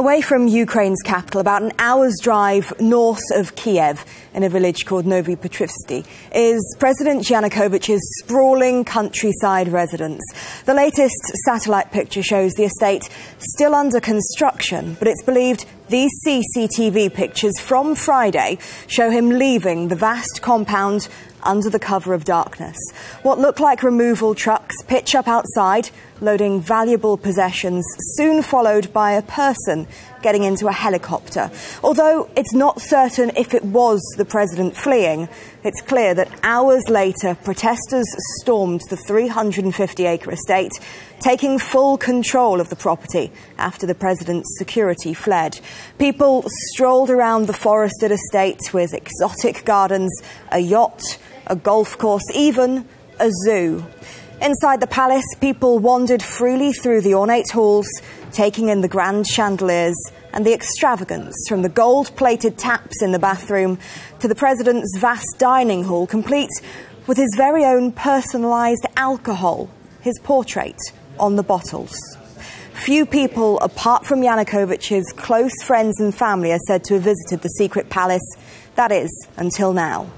Away from Ukraine's capital, about an hour's drive north of Kiev, in a village called Novi Petrivtsi, is President Yanukovych's sprawling countryside residence. The latest satellite picture shows the estate still under construction, but it's believed these CCTV pictures from Friday show him leaving the vast compound under the cover of darkness. What look like removal trucks pitch up outside, loading valuable possessions, soon followed by a person getting into a helicopter. Although it's not certain if it was the president fleeing, it's clear that hours later, protesters stormed the 350 acre estate, taking full control of the property after the president's security fled. People strolled around the forested estate with exotic gardens, a yacht, a golf course, even a zoo. Inside the palace, people wandered freely through the ornate halls, taking in the grand chandeliers and the extravagance from the gold plated taps in the bathroom to the president's vast dining hall, complete with his very own personalised alcohol, his portrait on the bottles. Few people, apart from Yanukovych's close friends and family, are said to have visited the secret palace. That is, until now.